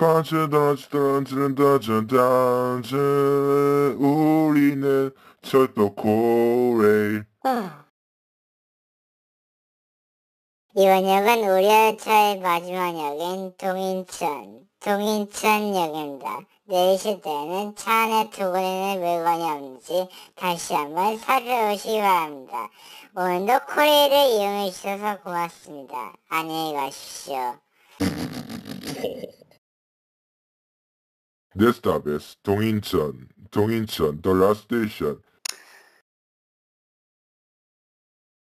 반짝반짝반짝반짝반짝 우리는 철도 고래 이번 역은 우리 열차의 마지막 역인 동인천, 동인천역입니다. 내리실 때에는 차 안에 두고 있는 물건이 없는지 다시 한번 살펴보시기 바랍니다. 오늘도 코레일을 이용해 주셔서 고맙습니다. 안녕히 가십시오. Next stop is 동인천 동인천 the last station